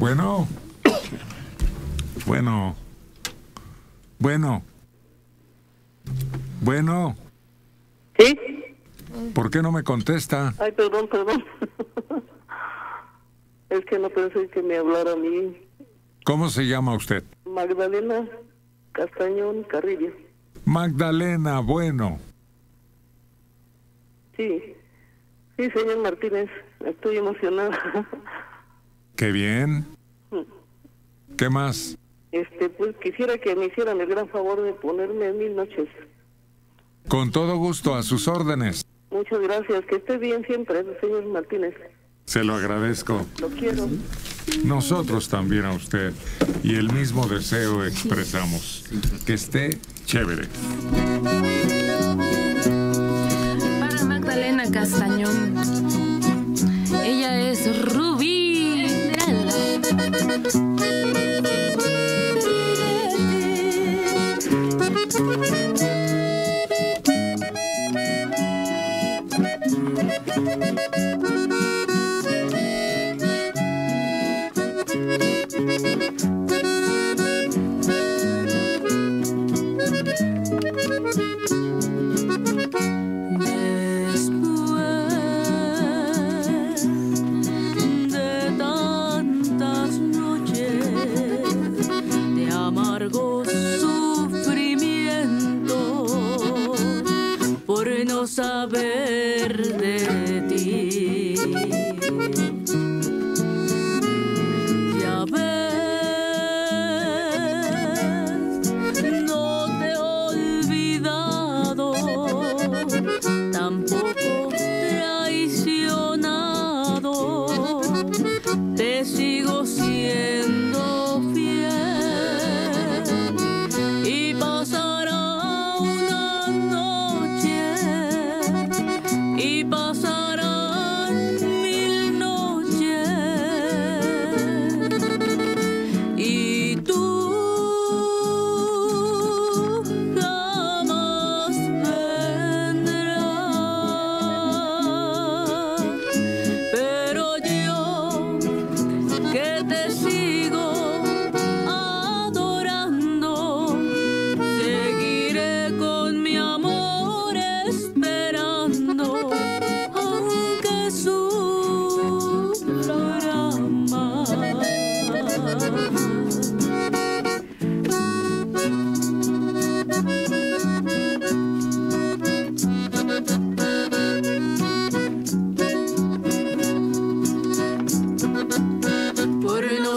Bueno. Bueno. Bueno. Bueno. ¿Sí? ¿Por qué no me contesta? Ay, perdón, perdón. es que no pensé que me hablara a mí. ¿Cómo se llama usted? Magdalena Castañón Carrillo. Magdalena, bueno. Sí. Sí, señor Martínez. Estoy emocionada. Qué bien. ¿Qué más? Este, pues quisiera que me hicieran el gran favor de ponerme mil noches. Con todo gusto, a sus órdenes. Muchas gracias. Que esté bien siempre, señor Martínez. Se lo agradezco. Lo quiero. Nosotros también a usted. Y el mismo deseo expresamos. Que esté chévere. Para Magdalena Castañón.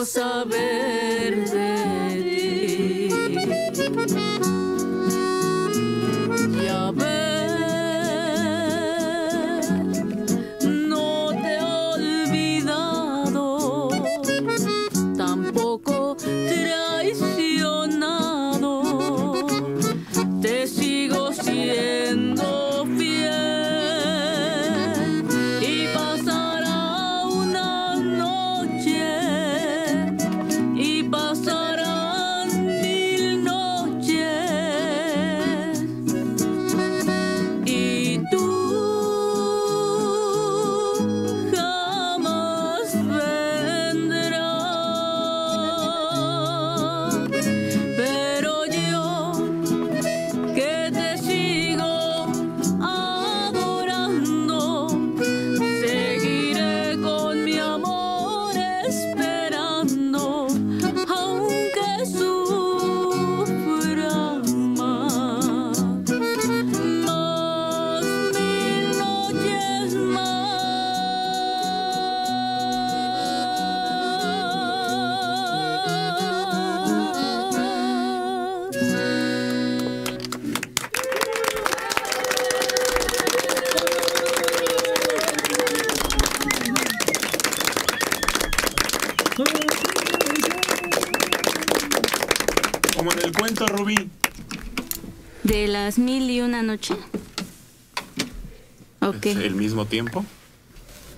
Saber Como en el cuento, Rubí. De las mil y una noche. Ok. ¿El mismo tiempo?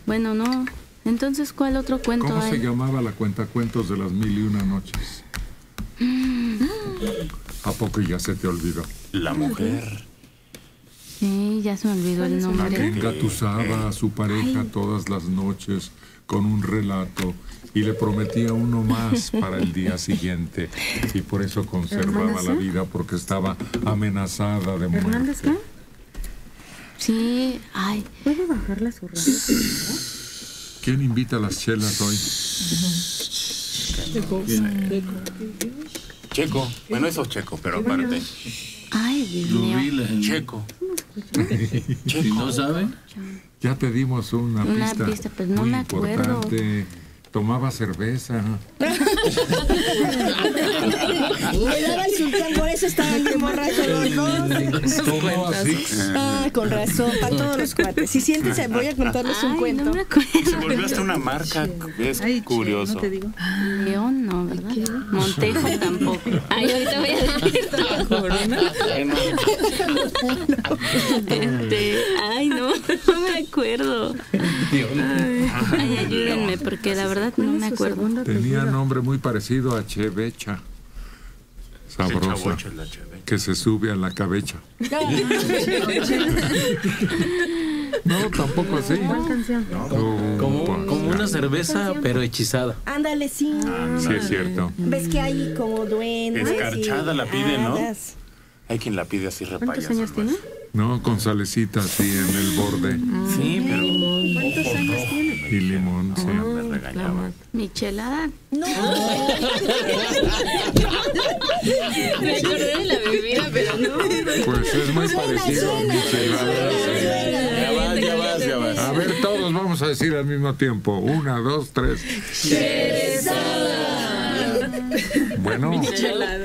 Bueno, no. Entonces, ¿cuál otro cuento ¿Cómo se hay? llamaba la cuentacuentos de las mil y una noches? ¿A poco ya se te olvidó? La mujer. Sí, ya se me olvidó el La que nombre. engatusaba a su pareja todas las noches con un relato y le prometía uno más para el día siguiente y por eso conservaba la vida porque estaba amenazada de ¿Hernández muerte. qué? Sí, ay, ¿Puedo bajarla su radio? ¿Quién invita a las chelas hoy? Checo. Bueno, eso es checo, pero aparte. ay, Dios mío. Checo. Si no sabe, Ya te dimos una, Una pista, pista, pues no muy me acuerdo. importante. Tomaba cerveza. Le daba el sultán, por eso estaban bien borrachos los dos. Tomaba six. Ah, con razón, para todos los cuates. Si siéntense, voy a contarles un Ay, cuento. no me. Se volvió hasta una marca. Es curioso. León no, ¿verdad? Montejo tampoco. Ay, ahorita voy a decir. Este, ay, no, no me acuerdo. Ay, ayúdenme, porque la verdad no me acuerdo. Tenía nombre muy parecido a Chevecha. Sabrosa. Que se sube a la cabecha. No, tampoco así. No, como, como una cerveza, pero hechizada. Ándale, sí. Sí, es cierto. Ves que hay como duendes. Escarchada y la pide, ¿no? Hay quien la pide así repaya. ¿Cuántos años tiene? No, con salecita así en el borde Sí, pero ¿Cuántos años tiene? y limón. sí. me regañaba. Michelada. No, Me acordé de la bebida, pero no. Pues es muy parecido a michelada. Ya vas, ya vas, ya vas. A ver, todos vamos a decir al mismo tiempo. Una, dos, tres. Bueno, Michelada.